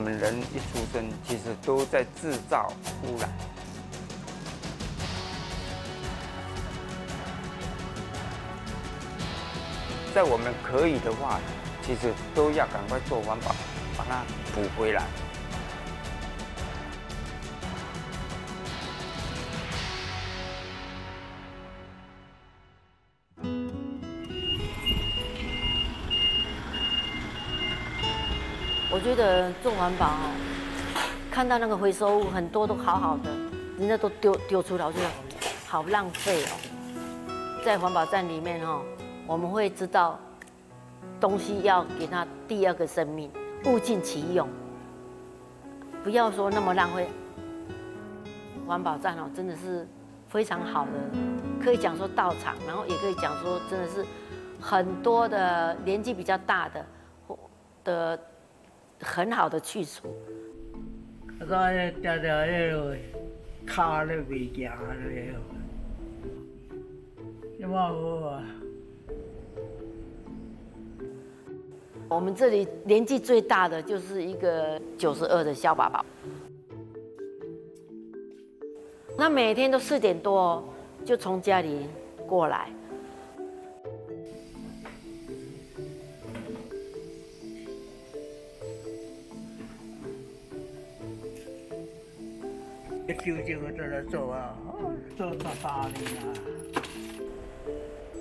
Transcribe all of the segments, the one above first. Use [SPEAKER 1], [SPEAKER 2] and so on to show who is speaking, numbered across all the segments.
[SPEAKER 1] 我们人一出生，其实都在制造污染。在我们可以的话，其实都要赶快做环保，把它补回来。
[SPEAKER 2] 我觉得做环保哦，看到那个回收物很多都好好的，人家都丢丢出来，我觉得好浪费哦。在环保站里面哈，我们会知道东西要给它第二个生命，物尽其用，不要说那么浪费。环保站哦，真的是非常好的，可以讲说到场，然后也可以讲说真的是很多的年纪比较大的或的。很好的去处。
[SPEAKER 3] 啊，个条条迄落卡咧未行咧，有冇好啊？
[SPEAKER 2] 我们这里年纪最大的就是一个九十二的肖爸爸，那每天都四点多就从家里过来。
[SPEAKER 3] 究竟我在那做啊，做到八年啊。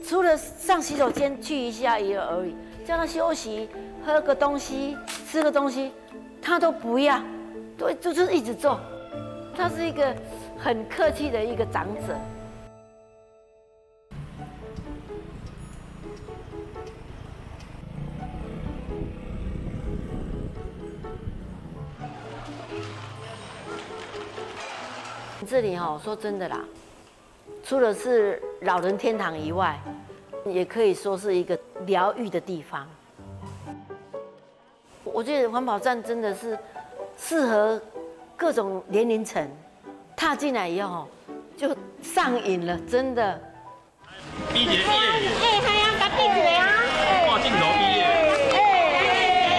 [SPEAKER 2] 除了上洗手间去一下也而已，叫他休息、喝个东西、吃个东西，他都不要，对，就是一直做。他是一个很客气的一个长者。这里哈，说真的啦，除了是老人天堂以外，也可以说是一个疗愈的地方。我觉得环保站真的是适合各种年龄层，踏进来以后就上瘾了，真的。
[SPEAKER 4] 毕业，毕业，
[SPEAKER 5] 哎，还要打地址啊！
[SPEAKER 4] 挂镜头毕业。哎
[SPEAKER 5] 哎哎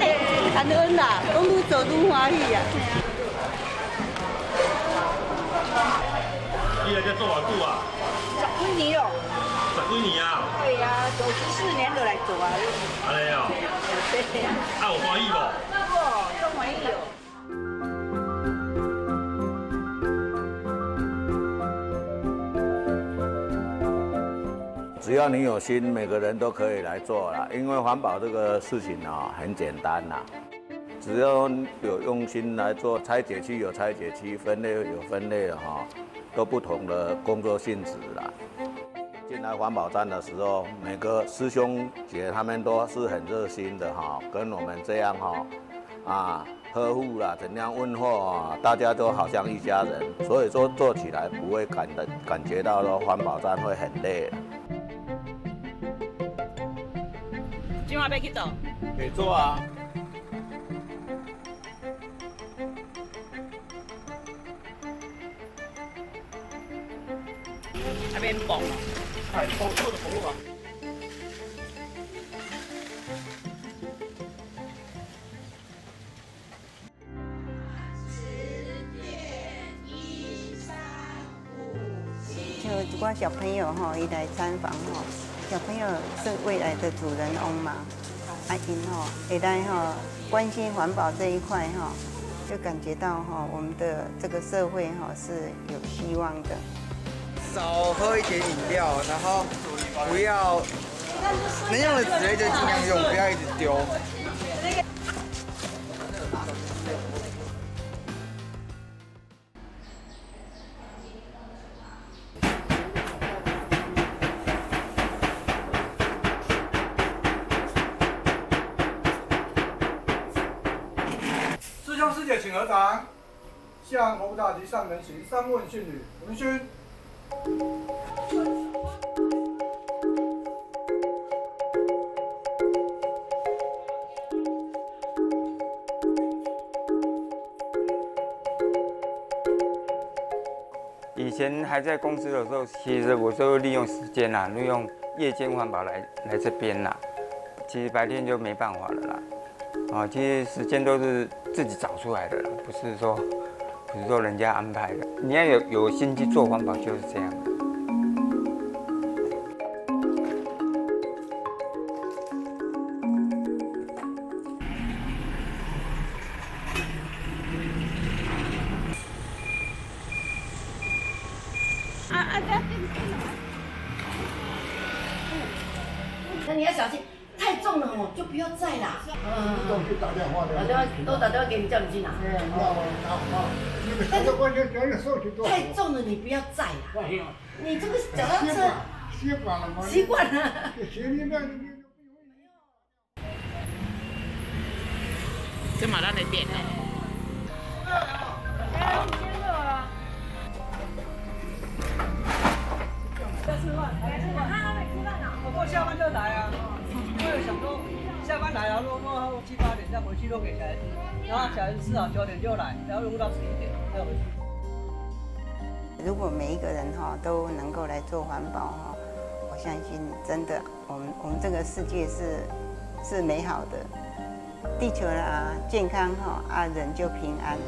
[SPEAKER 5] 哎，感恩啦，我愈做愈欢喜啊！
[SPEAKER 4] 你来这做偌久啊？
[SPEAKER 5] 十几年哦。
[SPEAKER 4] 十几年啊？
[SPEAKER 5] 对呀，九十四年就来做啊。
[SPEAKER 4] 安尼哦。啊，有欢喜无？
[SPEAKER 5] 哦，都欢喜哦。
[SPEAKER 6] 只要你有心，每个人都可以来做了。因为环保这个事情啊，很简单呐，只要有用心来做，拆解区有拆解区，分类有分类的哈。都不同的工作性质啦。进来环保站的时候，每个师兄姐他们都是很热心的哈，跟我们这样哈啊呵护啦，怎样问候啊，大家都好像一家人，所以说做起来不会感的感觉到说环保站会很累。
[SPEAKER 5] 今晚要去倒？
[SPEAKER 6] 可以做啊。
[SPEAKER 5] 还没绑呢，
[SPEAKER 4] 太丰富的服务啊！
[SPEAKER 7] 就一寡小朋友哈，一来参访哈，小朋友是未来的主人翁嘛，阿英哈，会来哈关心环保这一块哈，就感觉到哈，我们的这个社会哈是有希望的。
[SPEAKER 8] 少喝一点饮料，然后不要能用的纸类就尽量用，不要一直丢。
[SPEAKER 9] 师兄师姐，请合掌，向侯大吉上门行三问训语，文轩。
[SPEAKER 1] 以前还在公司的时候，其实我就利用时间啦，利用夜间环保来来这边啦。其实白天就没办法了啦。啊，其实时间都是自己找出来的啦，不是说不是说人家安排的。你要有有心去做环保，就是这样的
[SPEAKER 2] 太重了哦，就不要载啦。嗯，都打电话都打电话给你，叫你去拿。但是太重了，你不要载啦。你这个脚踏车
[SPEAKER 3] 习惯了吗？
[SPEAKER 2] 习惯了。
[SPEAKER 10] 这马上得点呢。
[SPEAKER 11] 在吃饭，在吃饭。他没吃饭呢。我过下班就来啊，想说下班来啊，如果说七八点再回去都给小孩，然后小孩子吃好九点就来，然后用到十一点再回去。
[SPEAKER 7] 如果每一个人哈都能够来做环保哈，我相信真的，我们我们这个世界是是美好的，地球啊健康哈啊人就平安。